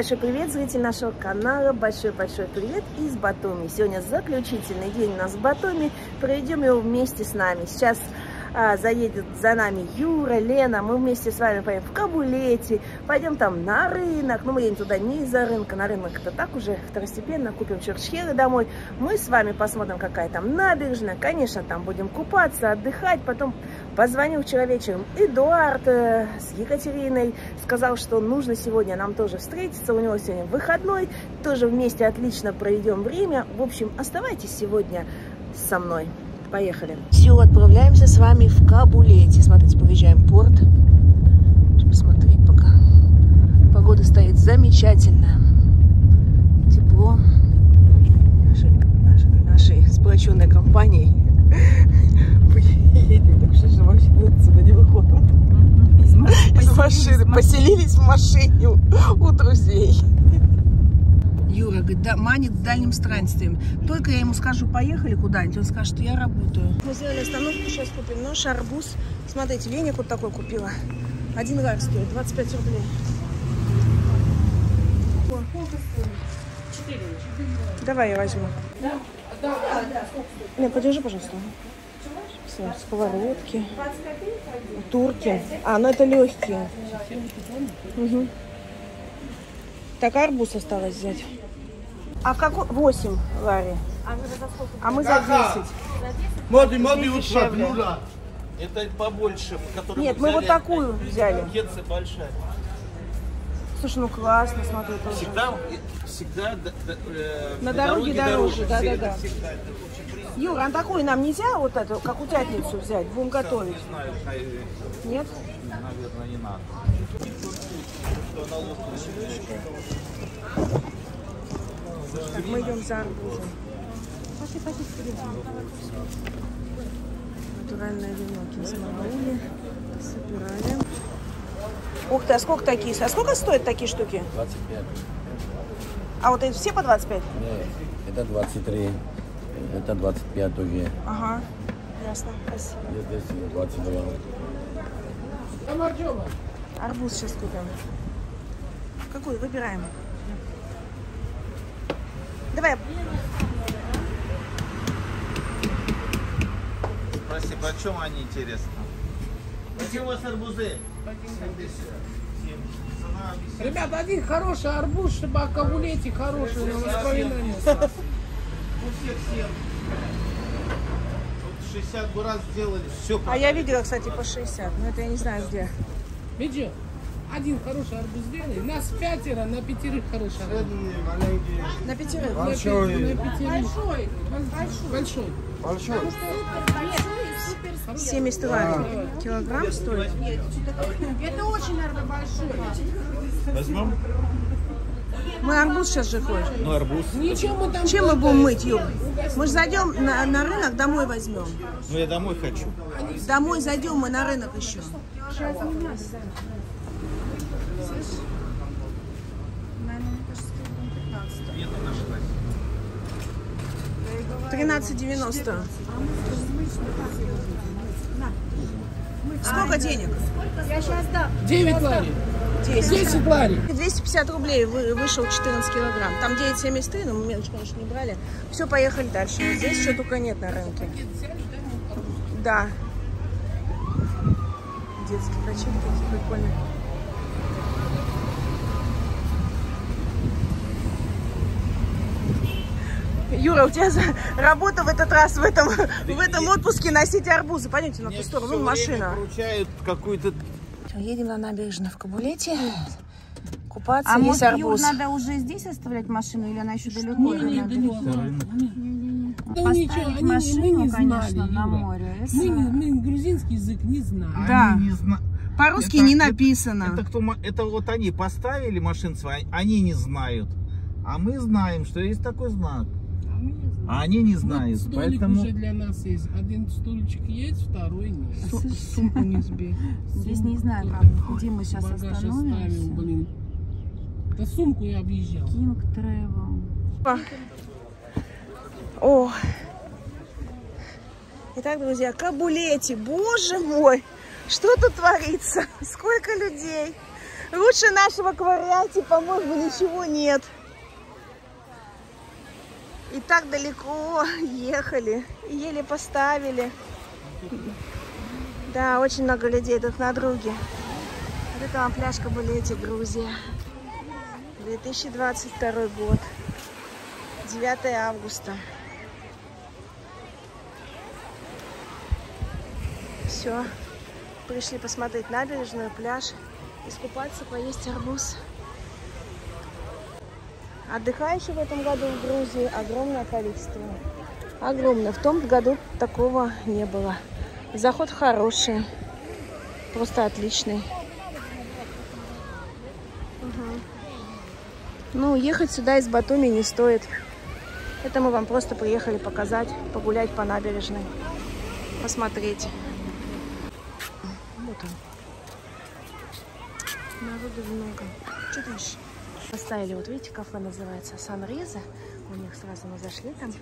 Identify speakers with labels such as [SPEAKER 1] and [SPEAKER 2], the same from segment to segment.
[SPEAKER 1] большой привет, зритель нашего канала. Большой-большой привет из Батуми. Сегодня заключительный день у нас в Батуми. Проведем его вместе с нами. Сейчас а, заедет за нами Юра, Лена. Мы вместе с вами поедем в Кабулете, пойдем там на рынок. Но мы едем туда не из-за рынка, на рынок это так уже второстепенно. Купим черчхеры домой. Мы с вами посмотрим, какая там набережная. Конечно, там будем купаться, отдыхать. Потом позвонил вчера вечером Эдуард э, с Екатериной. Сказал, что нужно сегодня нам тоже встретиться. У него сегодня выходной. Тоже вместе отлично проведем время. В общем, оставайтесь сегодня со мной. Поехали. Все, отправляемся с вами в Кабулете. Смотрите, подъезжаем в порт. Посмотреть пока. Погода стоит замечательная. Тепло. Нашей, нашей, нашей сплоченной компанией. Едем, так что же вообще отсюда не выходим. Из машины. Поселились в машине у друзей. Юра говорит, да, манит дальним странствием. Только я ему скажу, поехали куда-нибудь, он скажет, что я работаю. Мы сделали остановку, сейчас купим нож, арбуз. Смотрите, веник вот такой купила. Один лар стоит, 25 рублей. Давай я возьму. Да? Да, да. Не, подержи, пожалуйста. Все, сковородки. Турки. А, ну это легкие. Угу. Так, арбуз осталось взять. А какой? 8, Ларри. А мы за сколько? А мы за 10.
[SPEAKER 2] Моди, моди, утра, Это побольше, который
[SPEAKER 1] Нет, мы вот такую взяли.
[SPEAKER 2] Кетцы большая.
[SPEAKER 1] Слушай, ну классно, смотри, тоже.
[SPEAKER 2] Всегда, всегда
[SPEAKER 1] э, на, дороге дороже, да, да, да. Юра, а такую нам нельзя вот эту, как утятницу взять? Будем готовить.
[SPEAKER 2] Не знаю,
[SPEAKER 1] Нет?
[SPEAKER 2] Наверное, не надо.
[SPEAKER 1] Так, мы идем за арбузом. Пошли, пошли, Натуральное вино кинзмараули. Собираем. Ух ты, а сколько такие? А сколько стоят такие штуки?
[SPEAKER 3] 25.
[SPEAKER 1] А вот эти все по 25?
[SPEAKER 3] Нет, это 23. Это 25 тоже.
[SPEAKER 1] Ага, ясно, спасибо.
[SPEAKER 3] Здесь 22.
[SPEAKER 1] Арбуз сейчас купим. Какой? Выбираем. Давай.
[SPEAKER 2] Спроси, почем они интересно? Почем у вас арбузы?
[SPEAKER 4] Ребята, один хороший арбуз, чтобы аккумулете хороший на воспоминания.
[SPEAKER 2] У всех 7. 60 бы раз сделали, все.
[SPEAKER 1] А я видела, кстати, по 60, но это я не знаю где.
[SPEAKER 4] Видишь? один хороший арбуз сделай. Нас пятеро, на пятерых хороший арбуз.
[SPEAKER 1] На пятерых?
[SPEAKER 4] Большой. На пятерых. Большой. Большой.
[SPEAKER 2] Большой.
[SPEAKER 1] 70 лари. Килограмм стоит?
[SPEAKER 4] Это очень, наверное, большой.
[SPEAKER 2] Возьмем?
[SPEAKER 1] Мы арбуз сейчас же ходим.
[SPEAKER 2] Ну, арбуз.
[SPEAKER 4] Ничего мы там...
[SPEAKER 1] Чем мы будем мыть, Юр? Мы же зайдем на, на рынок, домой возьмем.
[SPEAKER 2] Ну, я домой хочу.
[SPEAKER 1] Домой зайдем мы на рынок еще. Сейчас 13,90. Сколько денег?
[SPEAKER 4] Я сейчас дам. 9 лари. 10. 10 лари.
[SPEAKER 1] 250 рублей вышел 14 килограмм. Там 9,73, но мы мелочь, конечно, не брали. Все, поехали дальше. Здесь что только нет на рынке. Да. Детские качели такие прикольные. Юра, у тебя работа в этот раз, в этом, в этом отпуске носить арбузы. Пойдемте на ту сторону, ну, машина.
[SPEAKER 2] Получают какую-то...
[SPEAKER 1] Едем на набережную в Кабулете. Купаться,
[SPEAKER 5] а
[SPEAKER 1] есть
[SPEAKER 5] может,
[SPEAKER 1] арбуз.
[SPEAKER 5] Юр, надо уже здесь оставлять машину, или она еще далеко? Не,
[SPEAKER 4] не, далеко.
[SPEAKER 5] Да Поставить ничего, они, машину, мы не конечно, знали, на море.
[SPEAKER 4] Мы, мы грузинский язык не знаем.
[SPEAKER 1] Да. Не. По-русски не написано.
[SPEAKER 2] Это, это, кто, это вот они поставили машин свои, они не знают. А мы знаем, что есть такой знак. А они не знают,
[SPEAKER 4] вот
[SPEAKER 2] поэтому...
[SPEAKER 4] уже для нас есть. Один стульчик есть, второй нет.
[SPEAKER 1] Сумку не сбей.
[SPEAKER 5] Здесь не знаю, как, где мы сейчас
[SPEAKER 4] Багаж
[SPEAKER 5] остановимся.
[SPEAKER 4] Да сумку я объезжал.
[SPEAKER 5] King Travel.
[SPEAKER 1] О. Итак, друзья, Кабулете, боже мой, что тут творится? Сколько людей? Лучше нашего квариати, по-моему, ничего нет. И так далеко ехали, еле поставили. Да, очень много людей друг на друге. Вот это вам пляж Кабулете, Грузия. 2022 год. 9 августа. Все. Пришли посмотреть набережную, пляж, искупаться, поесть арбуз. Отдыхающих в этом году в Грузии огромное количество. Огромное. В том году такого не было. Заход хороший. Просто отличный. Ну, ехать сюда из Батуми не стоит. Это мы вам просто приехали показать, погулять по набережной, посмотреть. Вот он. Народу много. Что дальше? Поставили, вот видите, кафе называется Санриза. У них сразу мы зашли там,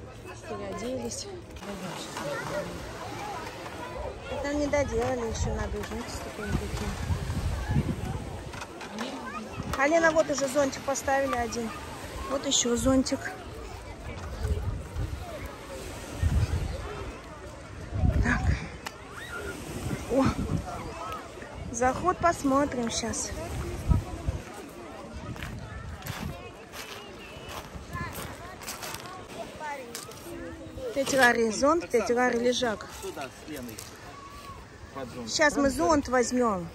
[SPEAKER 1] переоделись. Там не доделали еще набережные ступеньки. Алена, вот уже зонтик поставили один. Вот еще зонтик. Так. О, заход посмотрим сейчас. Пятиларий зонт, пятиларий лежак. Сейчас мы зонт возьмем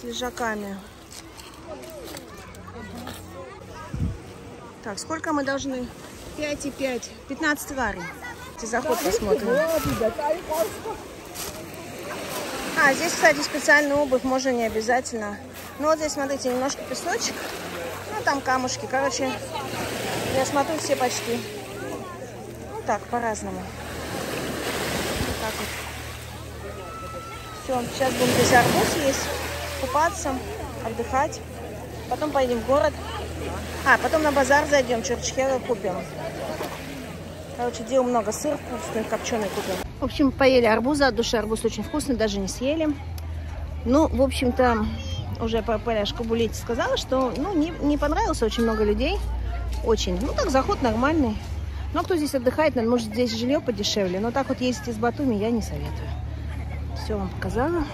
[SPEAKER 1] с лежаками. Так, сколько мы должны? 5 и 5. 15 лари. Заход посмотрим. А, здесь, кстати, специальная обувь, можно не обязательно. Ну, вот здесь, смотрите, немножко песочек. Ну, там камушки. Короче, я смотрю, все почти. Так, по-разному. Так вот. Все, сейчас будем здесь арбуз есть, купаться, отдыхать. Потом поедем в город. А, потом на базар зайдем, черчхера купим. Короче, дел много. Сыр вкусный, копченый купим. В общем, поели арбуза от души. Арбуз очень вкусный, даже не съели. Ну, в общем-то, уже Поляш Кабулете сказала, что ну, не, не понравился очень много людей. Очень. Ну, так, заход нормальный. Но кто здесь отдыхает, может, здесь жилье подешевле. Но так вот ездить из Батуми я не советую. Все вам показала.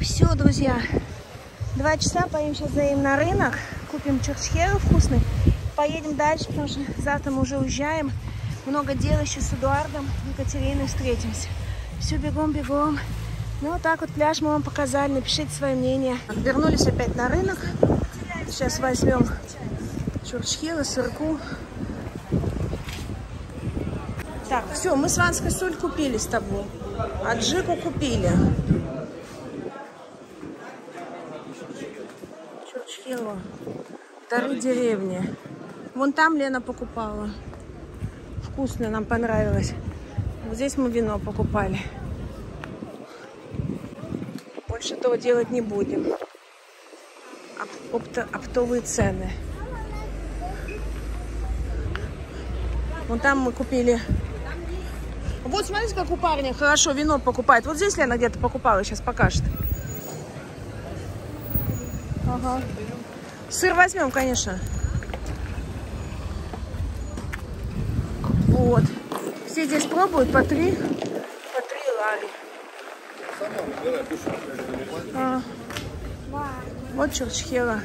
[SPEAKER 1] Все, друзья. Два часа поедем сейчас заедем на рынок. Купим чурчхеру вкусный. Поедем дальше, потому что завтра мы уже уезжаем. Много дел еще с Эдуардом, Екатериной встретимся. Все, бегом, бегом. Ну, вот так вот пляж мы вам показали. Напишите свое мнение. Вернулись опять на рынок. Сейчас возьмем чурчхелы, сырку. Так, все, мы сванской соль купили с тобой. Аджику купили. Чурчхелу. Вторые деревни. Вон там Лена покупала вкусно, нам понравилось. Вот здесь мы вино покупали. Больше того делать не будем. Опто, оптовые цены. Вон там мы купили... Вот смотрите, как у парня хорошо вино покупает. Вот здесь Лена где-то покупала, сейчас покажет. Ага. Сыр возьмем, конечно. Вот. Все здесь пробуют по три, по три лари. А. Вот чурчхела.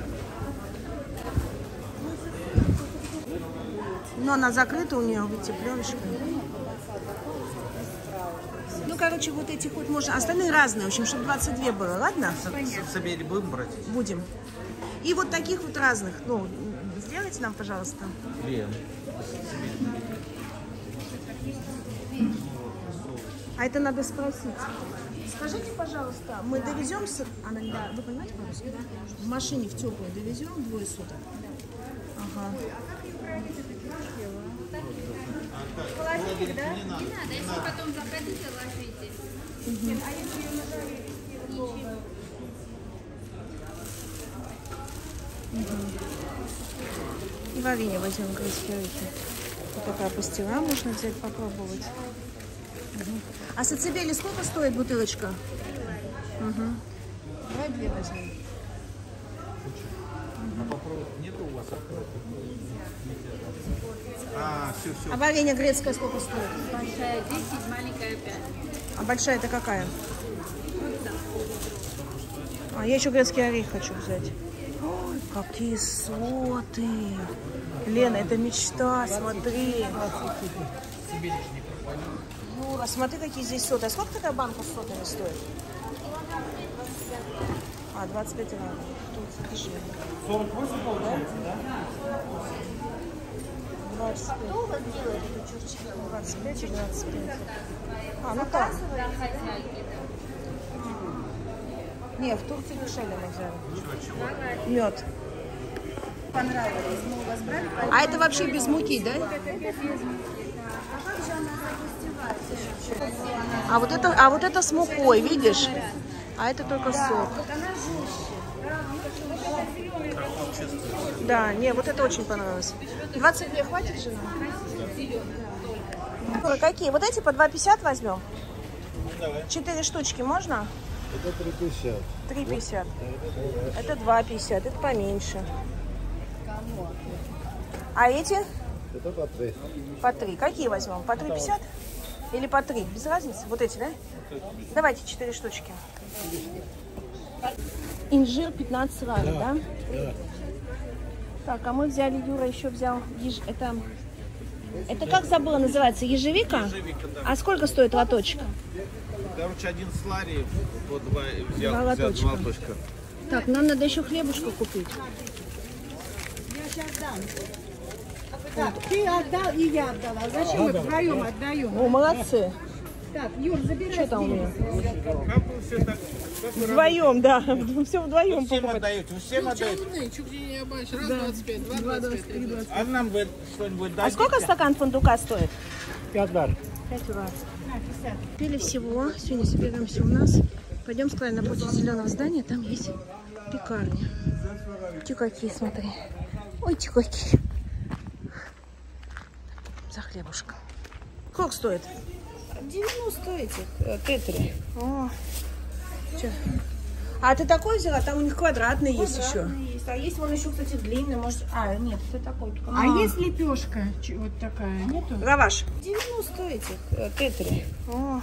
[SPEAKER 1] Но она закрыта у нее, видите, пленочкой. Короче, вот эти хоть можно. Остальные разные, в общем, чтобы 22 было, ладно?
[SPEAKER 2] Собери будем брать?
[SPEAKER 1] Будем. И вот таких вот разных. Ну, сделайте нам, пожалуйста.
[SPEAKER 2] Лен.
[SPEAKER 1] А это надо спросить. Скажите, пожалуйста, мы довезем с... Она, да, вы понимаете по-русски, да? В машине в теплую довезем двое суток? Ага.
[SPEAKER 6] Положите, да? Не надо, если потом ложите. Угу. А если ее нажали?
[SPEAKER 1] Угу. И варенье возьмем грейсферики. Вот такая пастила можно взять, попробовать. Угу. А сацебели сколько стоит бутылочка? Угу. Давай две возьмем.
[SPEAKER 2] Нету у вас А, все, все.
[SPEAKER 1] А варенье грецкое сколько стоит?
[SPEAKER 6] Большая 10, маленькая 5.
[SPEAKER 1] А большая это какая? А я еще грецкий орех хочу взять. Ой, какие соты. Лена, это мечта, смотри. Юра, смотри, какие здесь соты. А сколько такая банка с сотами стоит? А, 25 рублей. Тут дешевле. 48 получается, да? 25.
[SPEAKER 6] Кто у вас делает эту чурчхелу?
[SPEAKER 1] 25 и 25. А, ну так. Не, в Турции дешевле мы взяли. Мед.
[SPEAKER 6] Понравилось. Мы у вас брали,
[SPEAKER 1] А это вообще без муки, да? А вот это, а вот это с мукой, видишь? А это только сок. Да, не, вот это очень понравилось. 20 мне хватит же нам? Ой, какие? Вот эти по 2,50 возьмем? Четыре штучки можно?
[SPEAKER 7] Это 350.
[SPEAKER 1] 3,50. Это 2,50, это поменьше. А эти?
[SPEAKER 7] Это по 3.
[SPEAKER 1] По 3. Какие возьмем? По 3,50? Или по 3? Без разницы. Вот эти, да? Давайте 4 штучки. Инжир 15 лари, да? Так, а мы взяли, Юра еще взял, еж- это, это как забыла называется, ежевика? А сколько стоит лоточек?
[SPEAKER 2] Короче, один сларий, вот два, взял,
[SPEAKER 1] Два
[SPEAKER 2] взял
[SPEAKER 1] лоточка.
[SPEAKER 2] два лоточка.
[SPEAKER 1] Так, нам надо еще хлебушка купить.
[SPEAKER 5] Так, ты отдал, и я отдала. Зачем мы вдвоем отдаем?
[SPEAKER 1] О, молодцы.
[SPEAKER 5] Так, Юр, забирай.
[SPEAKER 1] Что там у меня? Вдвоем, да. Все вдвоем
[SPEAKER 2] всем
[SPEAKER 1] покупать.
[SPEAKER 2] отдаете? Вы всем отдаете?
[SPEAKER 4] Ли не. Раз 25, два 25, три 25.
[SPEAKER 2] А нам вы что-нибудь
[SPEAKER 1] А
[SPEAKER 2] дадите?
[SPEAKER 1] сколько стакан фундука стоит?
[SPEAKER 7] 5 бар.
[SPEAKER 1] 5 раз. Купили всего. Сегодня собираемся у нас. Пойдем с Кларой напротив зеленого здания. Там есть пекарня. Те какие, смотри. Ой, те какие. За хлебушком. Сколько стоит? 90 этих э, тетри. О, А ты такой взяла? Там у них квадратный есть еще. Есть. А есть вон еще, кстати, длинный. Может... А, нет, это такой. только
[SPEAKER 5] А есть лепешка вот такая? Нету?
[SPEAKER 1] Лаваш. 90 этих э, тетри. О?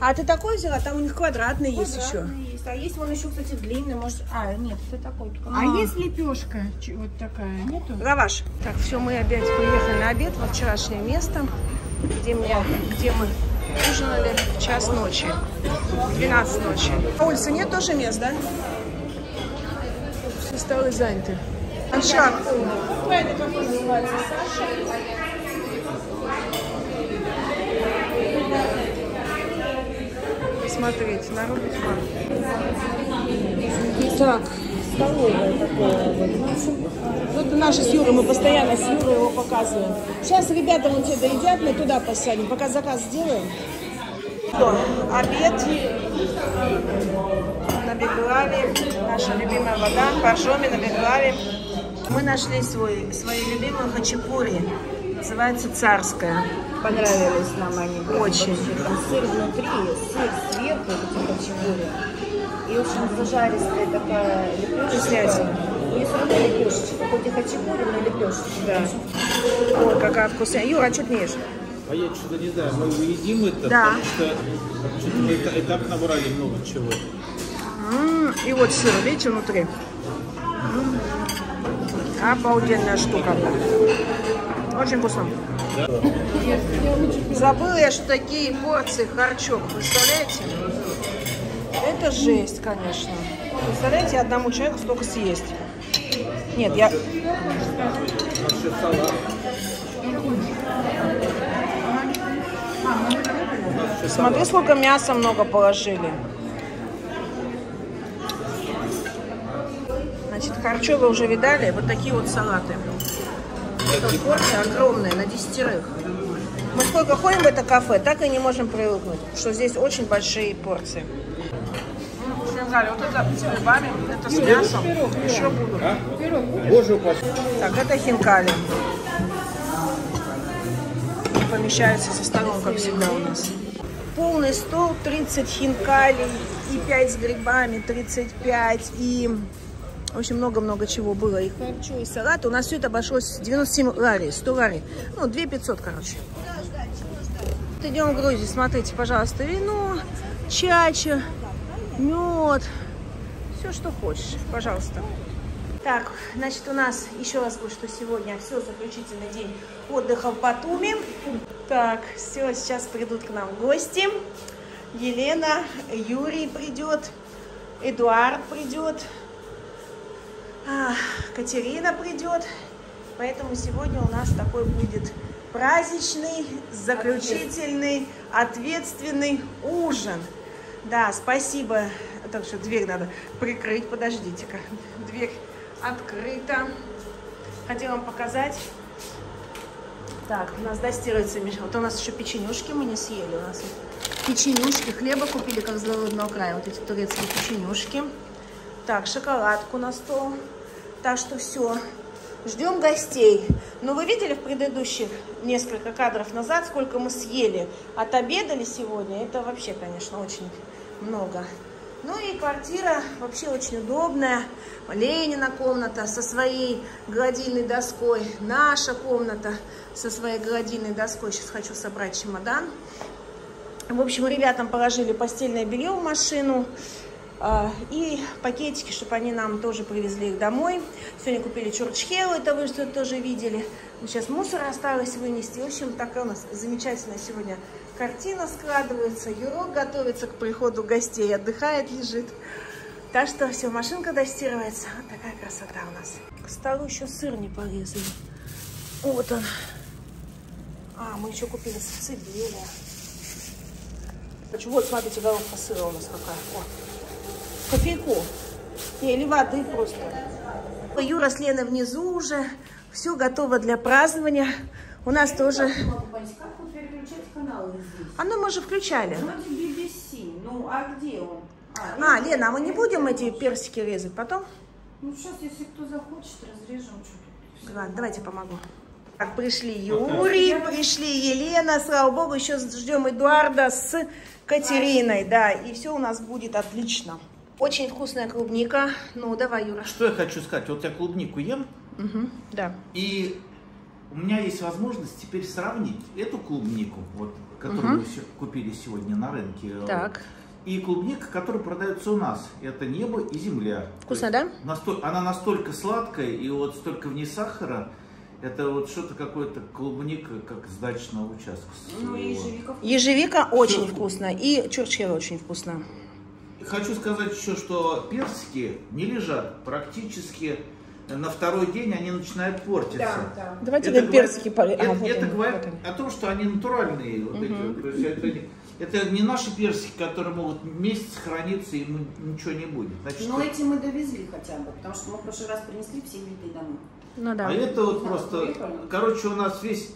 [SPEAKER 1] А ты такой взяла? Там у них квадратный есть еще. Есть. А есть вон еще, кстати, длинный. Может... А, нет, это такой. только
[SPEAKER 5] А есть лепешка вот такая? Нету?
[SPEAKER 1] Лаваш. Так, все, мы опять приехали на обед во вчерашнее место, где мы, где мы ужинали в час ночи, 12 ночи. На улице нет тоже мест, да? Все столы заняты. Саша? Смотрите, народу тьма. Так, столовая такое вот. Вот наши с Юрой, мы постоянно с Юрой его показываем. Сейчас ребята вон те доедят, мы туда посадим, пока заказ сделаем. Что, обед на Беглаве, наша любимая вода, боржоми на Беглаве. Мы нашли свой, свою любимую хачапури, называется «Царская».
[SPEAKER 8] Понравились нам они.
[SPEAKER 1] Очень.
[SPEAKER 8] Там сыр внутри, сыр сверху, эти хачапури. И очень зажаристая такая лепешечка.
[SPEAKER 1] Вкуснятина.
[SPEAKER 8] И все равно лепешечка. Хоть и хачапури, но лепешечка.
[SPEAKER 1] Да. Ой, какая вкусная. Юра, а что ты не ешь?
[SPEAKER 2] А я что-то не знаю, мы едим это,
[SPEAKER 1] Да.
[SPEAKER 2] потому что что-то мы и та- и так набрали много чего.
[SPEAKER 1] М, И вот сыр, видите, внутри. М. Обалденная штука. Очень вкусно. Забыла я, что такие порции харчок. Представляете? Это жесть, конечно. Представляете, одному человеку столько съесть. Нет, я... Смотри, сколько мяса много положили. Значит, харчо вы уже видали, вот такие вот салаты. Это порция огромная, на десятерых. Мы сколько ходим в это кафе, так и не можем привыкнуть, что здесь очень большие порции. М, Сказали, вот это с грибами, это с мясом, еще будут.
[SPEAKER 2] Боже упаси.
[SPEAKER 1] Так, это хинкали. Помещаются со столом, как всегда у нас. Полный стол, 30 хинкалей, и 5 с грибами 35, и, в общем, много-много чего было. И харчо, и салат. У нас все это обошлось 97 лари, 100 лари. Ну, 2 500, короче. Идем в Грузию. Смотрите, пожалуйста, вино, чача, мед. Все, что хочешь, пожалуйста. Так, значит, у нас еще раз говорю, что сегодня все, заключительный день отдыха в Батуми. Так, все, сейчас придут к нам гости. Елена, Юрий придет, Эдуард придет, а, Катерина придет. Поэтому сегодня у нас такой будет праздничный, заключительный, ответственный ужин. Да, спасибо. Так что дверь надо прикрыть. Подождите-ка. Дверь открыта. Хотела вам показать. Так, у нас достирывается Миша. Вот у нас еще печенюшки мы не съели. У нас печенюшки, хлеба купили, как с голодного края. Вот эти турецкие печенюшки. Так, шоколадку на стол. Так что все. Ждем гостей. Но вы видели в предыдущих несколько кадров назад, сколько мы съели? Отобедали сегодня. Это вообще, конечно, очень много. Ну и квартира вообще очень удобная. Ленина комната со своей гладильной доской. Наша комната со своей гладильной доской. Сейчас хочу собрать чемодан. В общем, ребятам положили постельное белье в машину. А, и пакетики, чтобы они нам тоже привезли их домой. Сегодня купили чурчхелу, это вы что тоже видели. Сейчас мусор осталось вынести. В общем, такая у нас замечательная сегодня картина складывается. Юрок готовится к приходу гостей, отдыхает, лежит. Так что все, машинка достирывается. Вот такая красота у нас. К столу еще сыр не порезали. Вот он. А, мы еще купили сацебеля. Вот, смотрите, головка сыра у нас какая. О, кофейку. Не, или воды просто. Юра с Леной внизу уже. Все готово для празднования. У нас тоже... А ну мы же включали.
[SPEAKER 8] Вроде BBC. Ну, а где он?
[SPEAKER 1] А, Лена, а мы не будем эти персики резать потом?
[SPEAKER 8] Ну, сейчас, если кто захочет, разрежем что-то.
[SPEAKER 1] Ладно, давайте помогу. Так, пришли Юрий, пришли Елена, слава богу, еще ждем Эдуарда с Катериной, да, и все у нас будет отлично. Очень вкусная клубника. Ну, давай, Юра.
[SPEAKER 2] Что я хочу сказать? Вот я клубнику ем,
[SPEAKER 1] Угу, да.
[SPEAKER 2] и у меня есть возможность теперь сравнить эту клубнику, вот, которую мы се- купили сегодня на рынке,
[SPEAKER 1] Так.
[SPEAKER 2] и клубника, которая продается у нас. Это небо и земля.
[SPEAKER 1] Вкусно, да?
[SPEAKER 2] насто- Она настолько сладкая, и вот столько в ней сахара, это вот что-то какое-то клубника, как с дачного участка.
[SPEAKER 8] Ну, ежевика
[SPEAKER 1] Ежевика очень вкусно, и чурчхела очень вкусно.
[SPEAKER 2] Хочу сказать еще, что персики не лежат практически на второй день они начинают портиться.
[SPEAKER 8] да.
[SPEAKER 1] Давайте
[SPEAKER 2] Это
[SPEAKER 1] говорит, персики
[SPEAKER 2] Это,
[SPEAKER 1] А, вот
[SPEAKER 2] это
[SPEAKER 1] они,
[SPEAKER 2] говорит
[SPEAKER 1] вот они.
[SPEAKER 2] о том, что они натуральные. вот эти вот. То есть это, не- это не наши персики, которые могут месяц храниться, и ему ничего не будет. Значит,
[SPEAKER 8] Но эти мы довезли хотя бы, потому что мы в прошлый раз принесли все виды домой.
[SPEAKER 1] Ну да.
[SPEAKER 2] А это вот
[SPEAKER 8] Да,
[SPEAKER 2] просто, короче, у нас весь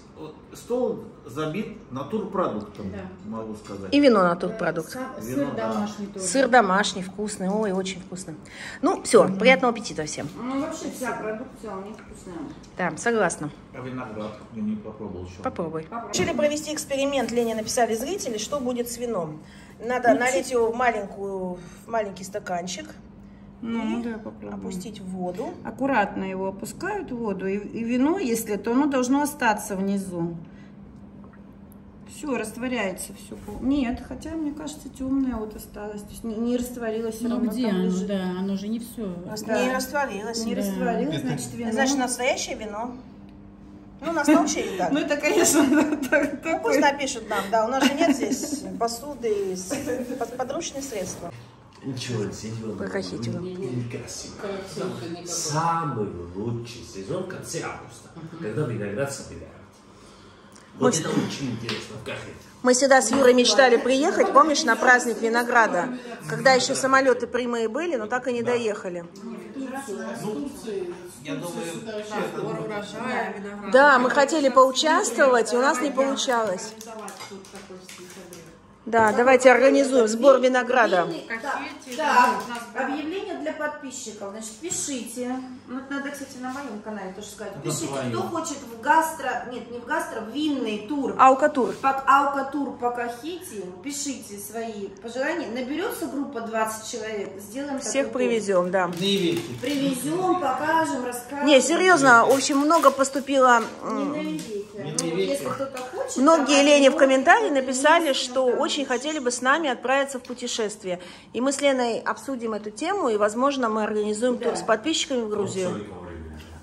[SPEAKER 2] стол забит натурпродуктом,
[SPEAKER 8] Да.
[SPEAKER 2] могу сказать.
[SPEAKER 1] И вино натурпродукт.
[SPEAKER 2] Вино,
[SPEAKER 8] Сыр
[SPEAKER 2] да.
[SPEAKER 8] домашний тоже.
[SPEAKER 1] Сыр домашний, вкусный, ой, очень вкусно. Ну, все, приятного аппетита всем.
[SPEAKER 8] Ну, вообще вся продукция у них вкусная.
[SPEAKER 1] Да, согласна.
[SPEAKER 2] А виноград я не попробовал еще.
[SPEAKER 1] Попробуй.
[SPEAKER 8] Попробуй.
[SPEAKER 1] Решили провести эксперимент, Лене написали зрители, что будет с вином. Надо налить его в, маленькую, в маленький стаканчик
[SPEAKER 8] Ну,
[SPEAKER 1] и
[SPEAKER 8] да, попробуем.
[SPEAKER 1] опустить в воду.
[SPEAKER 8] Аккуратно его опускают в воду, и, и вино, если, то оно должно остаться внизу. Все, растворяется все. Нет, хотя, мне кажется, темное вот осталось. То есть не, не растворилось все
[SPEAKER 5] Ну
[SPEAKER 8] равно
[SPEAKER 5] где оно,
[SPEAKER 8] лежит.
[SPEAKER 5] да, оно же не все.
[SPEAKER 8] Да.
[SPEAKER 1] Не растворилось.
[SPEAKER 8] Не
[SPEAKER 5] Да.
[SPEAKER 8] растворилось, значит, вино.
[SPEAKER 1] Значит, настоящее вино. Ну, нас научили так.
[SPEAKER 8] Ну, это, конечно, так,
[SPEAKER 1] Ну, пусть напишут нам, да, у нас же нет здесь посуды, подручные средства.
[SPEAKER 3] Ничего, сезон.
[SPEAKER 1] Красиво.
[SPEAKER 3] Некрасиво. Самый лучший сезон в конце августа, когда виноград собирают. Вот это очень интересно в Кахете.
[SPEAKER 1] Мы сюда с Юрой мечтали приехать, помнишь, на праздник винограда, когда еще самолеты прямые были, но так и не доехали.
[SPEAKER 2] Я думаю,
[SPEAKER 1] Да, мы хотели поучаствовать, и у нас не получалось. Да, давайте организуем сбор винограда.
[SPEAKER 8] Да, да, объявление для подписчиков. Значит, пишите. Ну, это надо, кстати, на моем канале тоже сказать. Пишите, кто хочет в гастро, нет, не в гастро, в винный тур.
[SPEAKER 1] Аукатур.
[SPEAKER 8] По, аукатур по Кахете. Пишите свои пожелания. Наберется группа 20 человек. Сделаем
[SPEAKER 1] Всех
[SPEAKER 8] такой тур.
[SPEAKER 1] привезем, да.
[SPEAKER 2] Не.
[SPEAKER 8] Привезем, покажем, расскажем.
[SPEAKER 1] Не, серьезно, очень много поступило. м,
[SPEAKER 8] Ненавидите. Ну, если кто-то хочет,
[SPEAKER 1] Многие Лене в комментарии написали, что
[SPEAKER 8] может,
[SPEAKER 1] очень хотели бы с нами отправиться в путешествие. И мы с Леной обсудим эту тему, и, возможно, мы организуем тур с подписчиками в Грузию.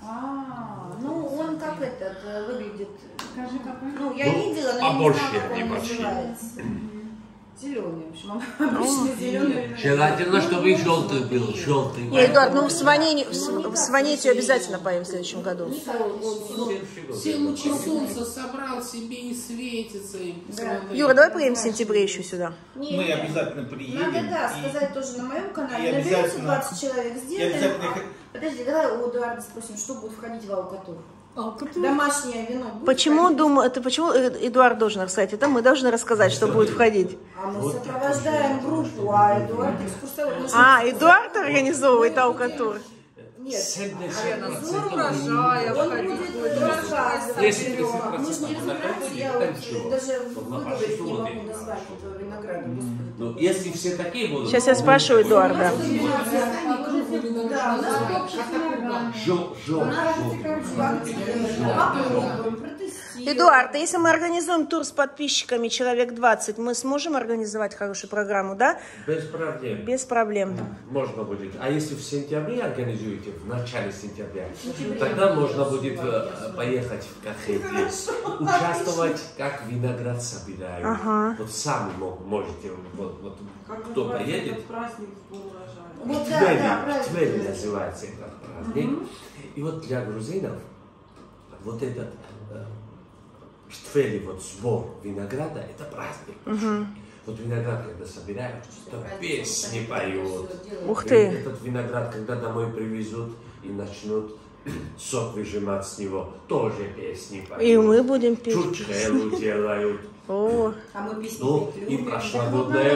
[SPEAKER 8] А, ну он как этот э, выглядит. Ну, я
[SPEAKER 3] Ну,
[SPEAKER 8] видела, но
[SPEAKER 3] а
[SPEAKER 8] я не знаю, как он называется. Зеленый, в общем, он обычно зеленый.
[SPEAKER 3] Желательно, чтобы и желтый был, желтый.
[SPEAKER 1] Не, Эдуард, ну в Сванете, в, С- в Сванете обязательно поем в следующем году.
[SPEAKER 4] Все лучи солнца собрал себе и светится. И посмотри.
[SPEAKER 1] Юра, давай поедем в сентябре еще сюда.
[SPEAKER 8] Не,
[SPEAKER 2] Мы обязательно приедем.
[SPEAKER 8] Надо, да,
[SPEAKER 2] и-
[SPEAKER 8] сказать тоже на моем канале. Наберется
[SPEAKER 2] обязательно-
[SPEAKER 8] 20 человек, сделаем.
[SPEAKER 2] обязательно-
[SPEAKER 8] А, Подожди, давай у Эдуарда спросим, что будет входить в аукатур? Домашнее вино будет
[SPEAKER 1] Почему,
[SPEAKER 8] входить?
[SPEAKER 1] думаю, это почему э, Эдуард должен рассказать? Это мы должны рассказать, что будет входить.
[SPEAKER 8] А мы сопровождаем группу, а Эдуард экскурсовод.
[SPEAKER 1] А, Эдуард организовывает аукатур.
[SPEAKER 8] Нет,
[SPEAKER 3] 70%
[SPEAKER 8] он будет рассказывать.
[SPEAKER 3] Если
[SPEAKER 8] вино.
[SPEAKER 3] 30%
[SPEAKER 8] Мы же не разбираемся, я
[SPEAKER 3] там
[SPEAKER 8] вот
[SPEAKER 3] ничего.
[SPEAKER 8] даже выговорить не могу назвать этого винограда. господи.
[SPEAKER 3] Ну, если все такие будут...
[SPEAKER 1] Сейчас я спрошу Эдуарда. Эдуард, а если мы организуем тур с подписчиками человек 20, мы сможем организовать хорошую программу, да?
[SPEAKER 3] Без проблем.
[SPEAKER 1] Без проблем.
[SPEAKER 3] Можно будет. А если в сентябре организуете, в начале сентября, тогда можно будет э, поехать в Кахете, участвовать, как виноград собирают.
[SPEAKER 1] Ага.
[SPEAKER 3] Вот сами мо- можете, вот, вот кто поедет,
[SPEAKER 8] Вот да,
[SPEAKER 3] Твели,
[SPEAKER 8] да, правильно.
[SPEAKER 3] Твели называется этот праздник. И вот для грузинов вот этот э, штвели, вот сбор винограда, это праздник. Вот виноград, когда собирают, то песни поют.
[SPEAKER 1] Ух
[SPEAKER 3] И
[SPEAKER 1] ты.
[SPEAKER 3] Этот виноград, когда домой привезут и начнут сок выжимать с него, тоже песни поют.
[SPEAKER 1] И мы будем петь.
[SPEAKER 3] Чучхелу делают.
[SPEAKER 1] О,
[SPEAKER 8] А мы песни
[SPEAKER 3] Ну, и Прошлогоднее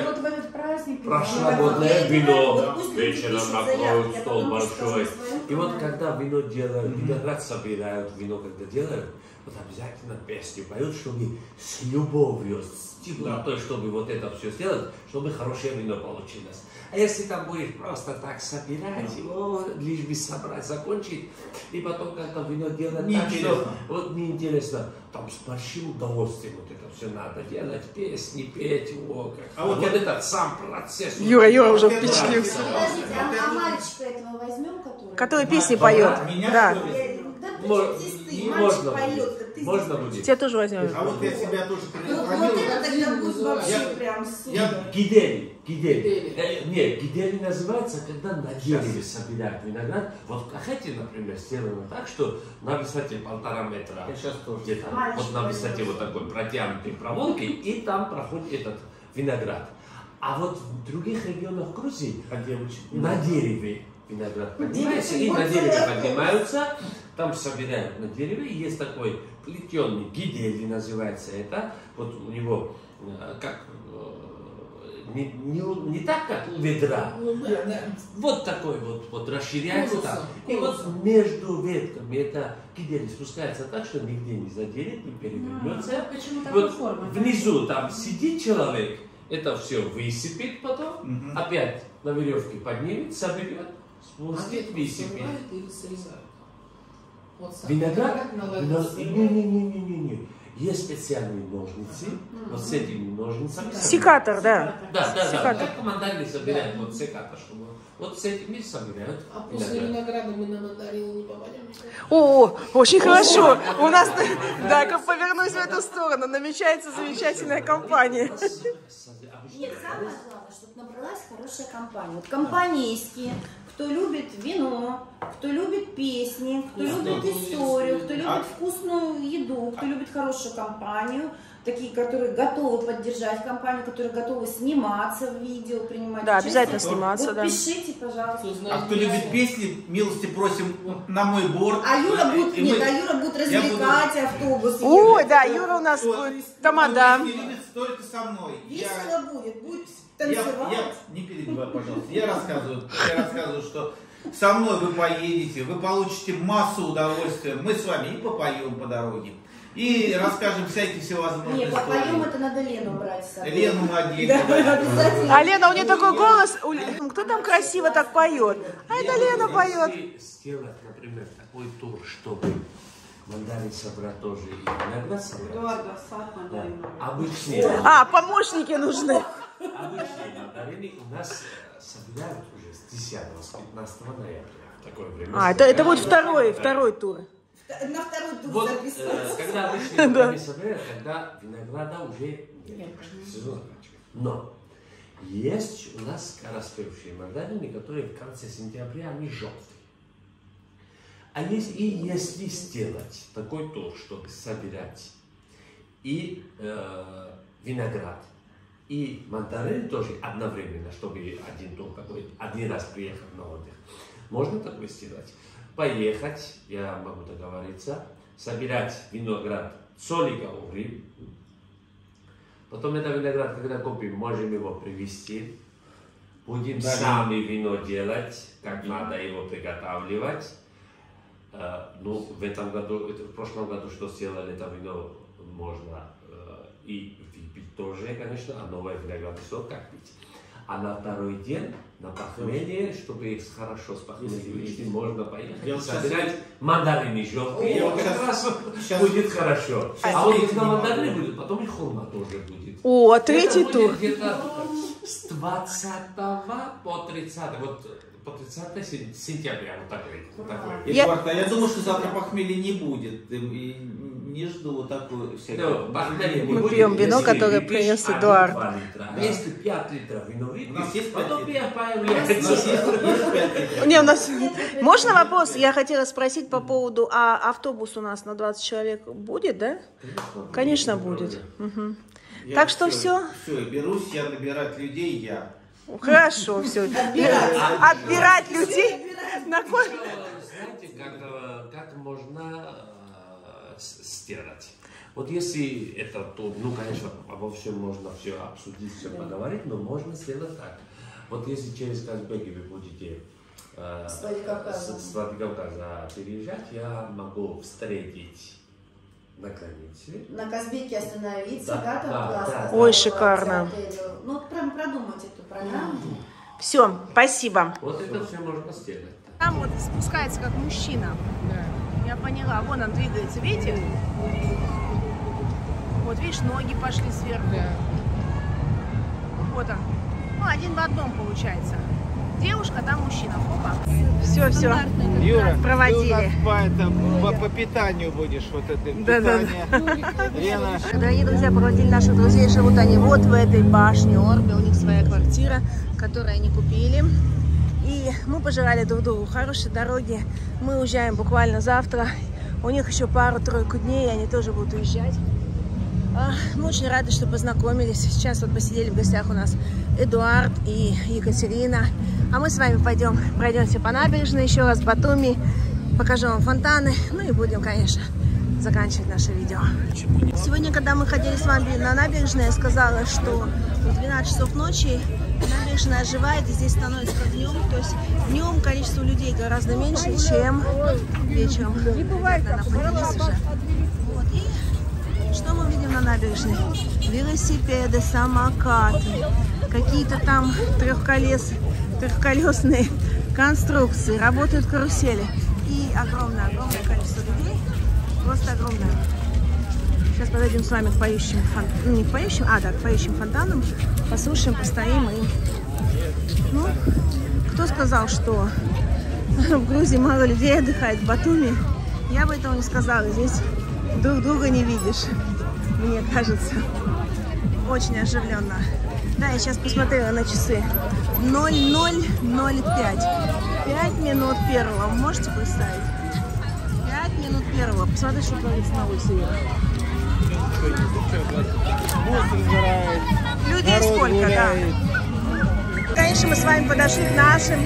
[SPEAKER 8] Вот
[SPEAKER 3] вино, вечером накроют стол большой. И вот когда вино делают, виноград собирают, вино когда делают, вот обязательно песни поют, чтобы с любовью, с теплотой, чтобы вот это все сделать, чтобы хорошее вино получилось. А если там будешь просто так собирать, его лишь бы собрать, закончить, и потом как-то вино делать так, что вот неинтересно, там с большим удовольствием вот это все надо делать, песни петь, о, как.
[SPEAKER 2] А вот
[SPEAKER 3] вот
[SPEAKER 2] я-
[SPEAKER 3] этот сам процесс.
[SPEAKER 1] Юра, Юра уже
[SPEAKER 2] Вот
[SPEAKER 1] впечатлился.
[SPEAKER 8] Подождите, а, а мальчика этого возьмем, который?
[SPEAKER 1] Который песни поет.
[SPEAKER 2] Меня,
[SPEAKER 1] Да.
[SPEAKER 2] что ли?
[SPEAKER 8] Да ты? Мальчик
[SPEAKER 3] можно
[SPEAKER 8] поет,
[SPEAKER 3] будет.
[SPEAKER 8] так ты
[SPEAKER 3] Можно будет.
[SPEAKER 1] Тебя тоже возьмем.
[SPEAKER 2] А вот я себя тоже
[SPEAKER 8] Ну, вот
[SPEAKER 2] предохранил.
[SPEAKER 8] это тогда будет вообще
[SPEAKER 2] Я-
[SPEAKER 8] прям супер.
[SPEAKER 2] я-
[SPEAKER 3] Гидели, гидели.
[SPEAKER 4] Гидели.
[SPEAKER 3] Э, не, гидели называется, когда на дереве собирают виноград. Вот в Кахете, например, сделано так, что на высоте полтора метра,
[SPEAKER 2] Я сейчас тоже.
[SPEAKER 3] где-то
[SPEAKER 8] Мальчик
[SPEAKER 3] вот на высоте
[SPEAKER 8] поет.
[SPEAKER 3] вот такой протянутой проволокой, и там проходит этот виноград. А вот в других регионах Грузии
[SPEAKER 2] А девочек?
[SPEAKER 3] на дереве виноград
[SPEAKER 8] Ну,
[SPEAKER 3] поднимается, и на дереве поднимаются, там собирают на дереве, и есть такой плетеный гидели называется. Это, вот у него э, как э, не, не, не так, как у ведра, вот такой вот, вот расширяется
[SPEAKER 4] Конусом,
[SPEAKER 3] так. И вот между ветками это гидели спускается так, что нигде не заденет, не перевернется.
[SPEAKER 8] Почему
[SPEAKER 3] Вот внизу там сидит человек, это все высыпет потом, опять на веревке поднимет, соберет, спустит, высыпет.
[SPEAKER 4] Срывают или срезают. Вот сам
[SPEAKER 3] Виноград? Виноград-. Не-не-не-не-не. Есть специальные ножницы, вот с этими ножницами.
[SPEAKER 1] Секатор, да.
[SPEAKER 3] Да, да, да.
[SPEAKER 1] Секатор.
[SPEAKER 3] Как командарили собирают, вот секатор, чтобы вот с этими собирают.
[SPEAKER 4] А после
[SPEAKER 3] виноград.
[SPEAKER 4] винограда мы на мандарины не попадем?
[SPEAKER 1] О, очень хорошо. У нас, да, как повернусь в эту сторону, намечается замечательная компания.
[SPEAKER 8] Нет, самое главное, чтобы набралась хорошая компания. Вот компанейские, кто любит вино, кто любит песни, кто любит историю, кто любит вкусную еду, кто любит хорошую компанию, такие, которые готовы поддержать компанию, которые готовы сниматься в видео, принимать
[SPEAKER 1] Да,
[SPEAKER 8] участие.
[SPEAKER 1] обязательно сниматься,
[SPEAKER 8] вот
[SPEAKER 1] да.
[SPEAKER 8] пишите, пожалуйста.
[SPEAKER 2] А кто любит песни, милости просим на мой борт.
[SPEAKER 8] А Юра будет,
[SPEAKER 2] И
[SPEAKER 8] нет,
[SPEAKER 2] мы-
[SPEAKER 8] а Юра будет
[SPEAKER 2] Я буду-
[SPEAKER 8] развлекать автобус.
[SPEAKER 1] Ой,
[SPEAKER 8] ехать.
[SPEAKER 1] да, Юра у нас будет тамада.
[SPEAKER 2] не любит, только со мной. Я-
[SPEAKER 8] Весело будет, будет
[SPEAKER 2] Я,
[SPEAKER 8] танцевать.
[SPEAKER 2] я- не перебивай, пожалуйста. Я рассказываю, я рассказываю, что со мной вы поедете, вы получите массу удовольствия. Мы с вами и попоем по дороге. И расскажем всякие всевозможные
[SPEAKER 8] Не, попоем
[SPEAKER 2] истории.
[SPEAKER 8] это надо Лену брать с собой.
[SPEAKER 2] Лену надеть.
[SPEAKER 8] Да,
[SPEAKER 2] да.
[SPEAKER 8] обязательно.
[SPEAKER 1] А Лена, у нее такой голос. У Ле- Кто там красиво так поет? А это Лена поет.
[SPEAKER 3] Сделать, например, такой тур, чтобы мандарин собрать тоже и виноград собрать,
[SPEAKER 8] сад
[SPEAKER 3] да,
[SPEAKER 8] мандарин.
[SPEAKER 3] обычные,
[SPEAKER 1] А, помощники нужны.
[SPEAKER 3] Обычные мандарины у нас э, собирают уже с 10 с 15 ноября. Такое время.
[SPEAKER 1] А, это, это
[SPEAKER 3] собирают.
[SPEAKER 1] второй, второй тур.
[SPEAKER 8] На второй тур
[SPEAKER 3] Вот, э, когда обычные мандарины собирают, когда винограда уже нет, сезон заканчивается. Но есть у нас скороспевшие мандарины, которые в конце сентября, они желтые. А если, и если сделать такой тур, чтобы собирать и э, виноград, и мандарин тоже одновременно, чтобы один тур какой один раз приехать на отдых, можно такое сделать. Поехать, я могу договориться, собирать виноград Солика Угри, потом это виноград, когда купим, можем его привезти, будем
[SPEAKER 2] Да,
[SPEAKER 3] сами вино делать, как надо его приготавливать. Э, Ну, в этом году, в прошлом году, что сделали, это вино можно э, и выпить тоже, конечно, а новое виноградный сок как пить. А на второй день, на похмелье, чтобы их хорошо с похмелья вывести, можно поехать
[SPEAKER 2] Я
[SPEAKER 3] собирать мандарины желтые,
[SPEAKER 2] вот
[SPEAKER 3] как раз
[SPEAKER 2] щас-
[SPEAKER 3] будет хорошо.
[SPEAKER 2] щас
[SPEAKER 3] А вот когда
[SPEAKER 2] не
[SPEAKER 3] мандарины будут, потом и хурма тоже будет.
[SPEAKER 1] О,
[SPEAKER 3] Это
[SPEAKER 1] третий
[SPEAKER 3] будет
[SPEAKER 1] тур.
[SPEAKER 3] где-то с 20 по 30, вот по 30 сен- сентября, вот такой. вот такой.
[SPEAKER 1] Я-
[SPEAKER 2] Эдуард, а я думаю, что завтра похмелья не будет. И не жду такой
[SPEAKER 3] не
[SPEAKER 1] Мы пьем вино, которое принес Эдуард.
[SPEAKER 3] два литра. А Если 5 литров вино
[SPEAKER 2] У нас есть
[SPEAKER 3] потом.
[SPEAKER 1] Не, у нас... Можно вопрос? Я хотела спросить по поводу, а автобус у нас на 20 человек будет, да? Конечно, будет. Так что всё.
[SPEAKER 2] Все, берусь я набирать людей я.
[SPEAKER 1] Хорошо, все. Отбирать людей на ко-
[SPEAKER 3] Знаете, как, как можно с- сделать? Вот если это, то, ну, конечно, обо всем можно все обсудить, все поговорить, но можно сделать так. Вот если через Казбеки вы будете э,
[SPEAKER 8] С Владикавказа.
[SPEAKER 3] переезжать, я могу встретить на границе.
[SPEAKER 8] На Казбеке остановиться,
[SPEAKER 3] Да,
[SPEAKER 8] да, там
[SPEAKER 3] да,
[SPEAKER 8] классно.
[SPEAKER 3] да.
[SPEAKER 1] Ой,
[SPEAKER 8] оставаться
[SPEAKER 1] шикарно.
[SPEAKER 8] Ну, вот прям продумать эту программу.
[SPEAKER 1] Все, спасибо.
[SPEAKER 3] Вот это все можно сделать.
[SPEAKER 1] Там вот спускается как мужчина. Я поняла, вон он двигается, видите? Вот видишь, ноги пошли сверху. Вот он. Ну, один в одном получается. Девушка, там мужчина. Опа. Все, все.
[SPEAKER 7] Юра,
[SPEAKER 1] Проводили.
[SPEAKER 7] ты у нас по, это, по, по питанию будешь вот это
[SPEAKER 1] Да-да-да.
[SPEAKER 7] питание. Лена,
[SPEAKER 1] Дорогие друзья, проводили наших друзей. Живут они вот в этой башне Орбе. У них своя квартира, которую они купили. И мы пожелали друг другу хорошей дороги. Мы уезжаем буквально завтра. У них еще пару-тройку дней, и они тоже будут уезжать. А, Мы очень рады, что познакомились. Сейчас вот посидели в гостях у нас Эдуард и Екатерина. А мы с вами пойдем, пройдемся по набережной еще раз в Батуми. Покажу вам фонтаны. Ну и будем, конечно, заканчивать наше видео. Сегодня, когда мы ходили с вами на набережной, я сказала, что в 12 часов ночи набережная оживает, и здесь становится как днем. То есть днем количество людей гораздо меньше, чем вечером. Не бывает, находились уже. Вот, и что мы видим на набережной? Велосипеды, самокаты, какие-то там трехколес, трехколесные конструкции, работают карусели. И огромное-огромное количество людей, просто огромное. Сейчас подойдем с вами к поющим фонтанам, ну, не к поющим, а да, к поющим фонтанам, послушаем, постоим и... Ну, кто сказал, что в Грузии мало людей отдыхает в Батуми? Я бы этого не сказала. Здесь друг друга не видишь, мне кажется. Очень оживленно. Да, я сейчас посмотрела на часы. 00.05. 5 минут первого. Можете представить? 5 минут первого. Посмотри, что творится на улице. Вера.
[SPEAKER 2] сколько есть? Ну, что, 20? Мусор сгорает.
[SPEAKER 1] Людей
[SPEAKER 2] народ
[SPEAKER 1] сколько, да.
[SPEAKER 2] гуляет.
[SPEAKER 1] Конечно, мы с вами подошли к нашим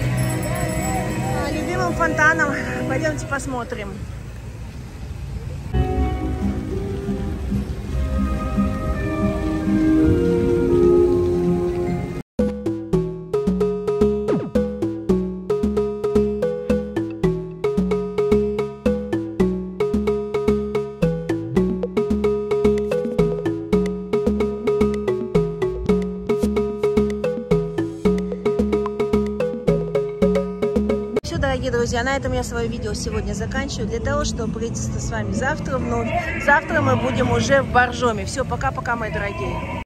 [SPEAKER 1] а, любимым фонтанам. Пойдемте посмотрим. Свое видео сегодня заканчиваю. Для того, чтобы встретиться с вами завтра вновь. Завтра мы будем уже в Боржоме. Все, пока-пока, мои дорогие.